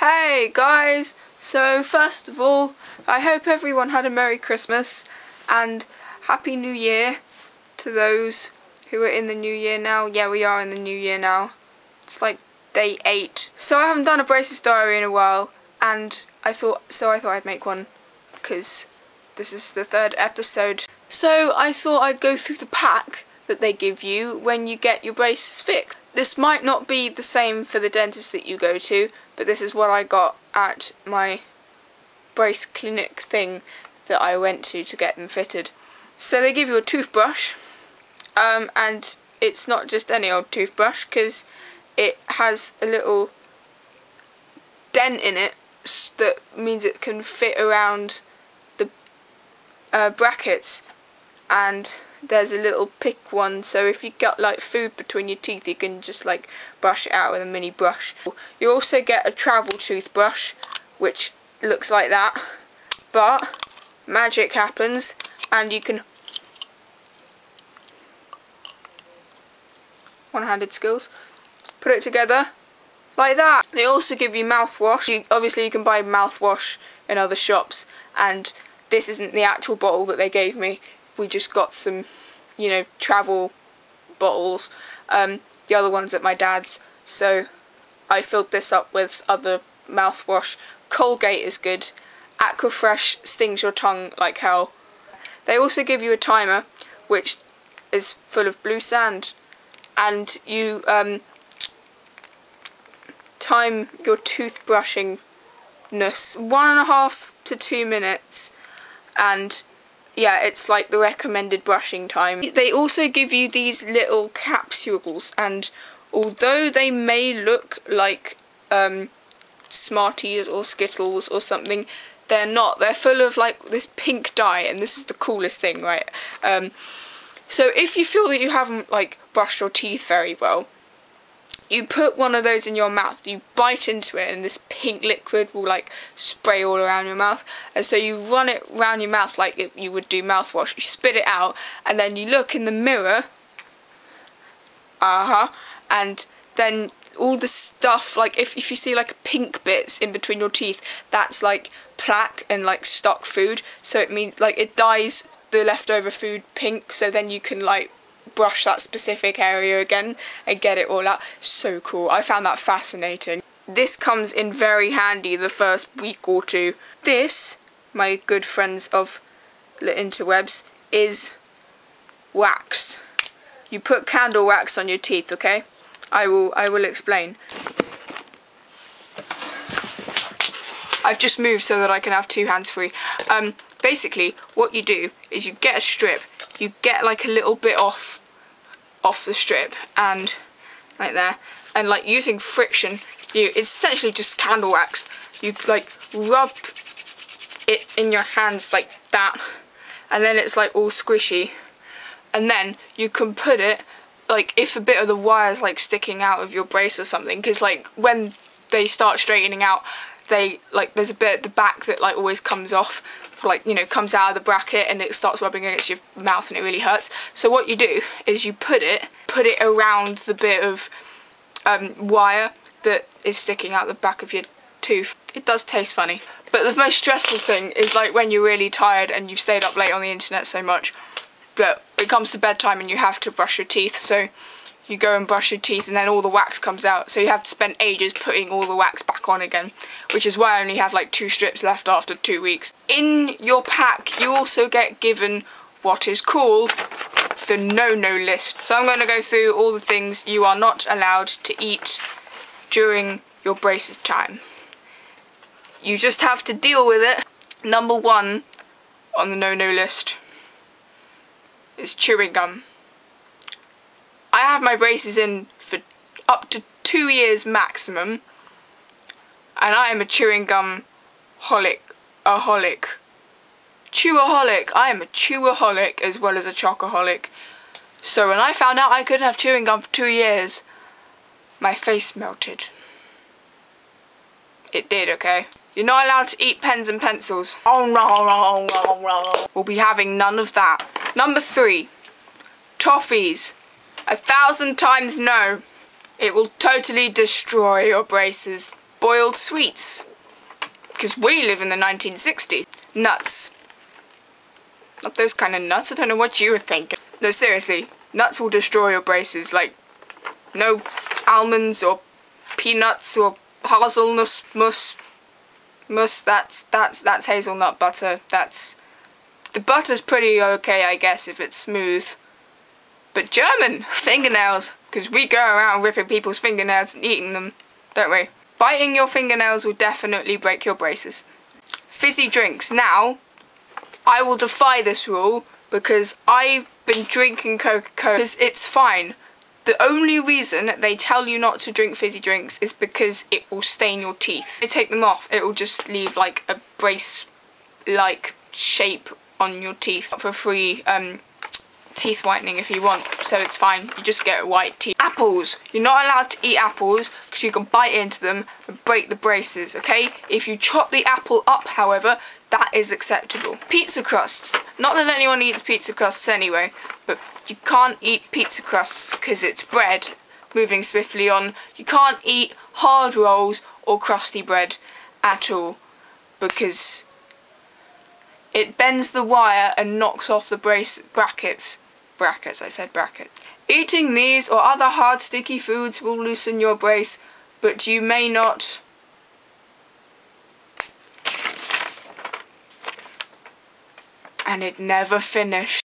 Hey guys! So first of all, I hope everyone had a Merry Christmas and Happy New Year to those who are in the new year now. Yeah, we are in the new year now. It's like day 8. So I haven't done a braces diary in a while and I thought so I thought I'd make one because this is the third episode. So I thought I'd go through the pack that they give you when you get your braces fixed. This might not be the same for the dentist that you go to, but this is what I got at my brace clinic thing that I went to to get them fitted. So they give you a toothbrush, um, and it's not just any old toothbrush because it has a little dent in it that means it can fit around the uh, brackets and there's a little pick one so if you got like food between your teeth you can just like brush it out with a mini brush. You also get a travel toothbrush which looks like that but magic happens and you can one-handed skills put it together like that. They also give you mouthwash. You, obviously you can buy mouthwash in other shops and this isn't the actual bottle that they gave me. We just got some, you know, travel bottles. Um, the other one's at my dad's. So I filled this up with other mouthwash. Colgate is good. Aquafresh stings your tongue like hell. They also give you a timer which is full of blue sand and you um, time your toothbrushingness one and a half to two minutes and yeah it's like the recommended brushing time. They also give you these little capsules and although they may look like um, Smarties or Skittles or something they're not. They're full of like this pink dye and this is the coolest thing right? Um, so if you feel that you haven't like brushed your teeth very well you put one of those in your mouth, you bite into it, and this pink liquid will like spray all around your mouth. And so you run it around your mouth like you would do mouthwash. You spit it out, and then you look in the mirror. Uh huh. And then all the stuff, like if, if you see like pink bits in between your teeth, that's like plaque and like stock food. So it means like it dyes the leftover food pink, so then you can like brush that specific area again and get it all out. So cool. I found that fascinating. This comes in very handy the first week or two. This, my good friends of the interwebs, is wax. You put candle wax on your teeth, okay? I will I will explain. I've just moved so that I can have two hands free. Um, basically, what you do is you get a strip, you get like a little bit off off the strip and like there. And like using friction you it's essentially just candle wax. You like rub it in your hands like that and then it's like all squishy. And then you can put it like if a bit of the wire is like sticking out of your brace or something because like when they start straightening out they like there's a bit at the back that like always comes off like you know comes out of the bracket and it starts rubbing against your mouth and it really hurts. So what you do is you put it put it around the bit of um, wire that is sticking out the back of your tooth. It does taste funny. But the most stressful thing is like when you're really tired and you've stayed up late on the internet so much but it comes to bedtime and you have to brush your teeth. So you go and brush your teeth and then all the wax comes out so you have to spend ages putting all the wax back on again which is why I only have like two strips left after two weeks. In your pack you also get given what is called the no-no list. So I'm going to go through all the things you are not allowed to eat during your braces time. You just have to deal with it. Number one on the no-no list is chewing gum. I have my braces in for up to two years maximum and I am a chewing gum holic, a holic. Chewaholic. I am a chewaholic as well as a chocoholic. So when I found out I couldn't have chewing gum for two years, my face melted. It did, okay? You're not allowed to eat pens and pencils. Oh no, no, no, no. We'll be having none of that. Number three, toffees. A thousand times no. It will totally destroy your braces. Boiled sweets. Because we live in the 1960s. Nuts. Not those kind of nuts. I don't know what you were thinking. No, seriously. Nuts will destroy your braces. Like, no almonds or peanuts or hazelnuts mus. Mus, that's, that's, that's hazelnut butter. That's, the butter's pretty okay, I guess, if it's smooth. But German fingernails, because we go around ripping people's fingernails and eating them, don't we? Biting your fingernails will definitely break your braces. Fizzy drinks. Now, I will defy this rule because I've been drinking Coca-Cola because it's fine. The only reason they tell you not to drink fizzy drinks is because it will stain your teeth. You take them off, it will just leave like a brace-like shape on your teeth for free um, teeth whitening if you want, so it's fine. You just get white teeth. Apples. You're not allowed to eat apples because you can bite into them and break the braces, okay? If you chop the apple up, however, that is acceptable. Pizza crusts. Not that anyone eats pizza crusts anyway, but you can't eat pizza crusts because it's bread moving swiftly on. You can't eat hard rolls or crusty bread at all because it bends the wire and knocks off the brace brackets brackets, I said brackets. Eating these or other hard sticky foods will loosen your brace, but you may not and it never finished.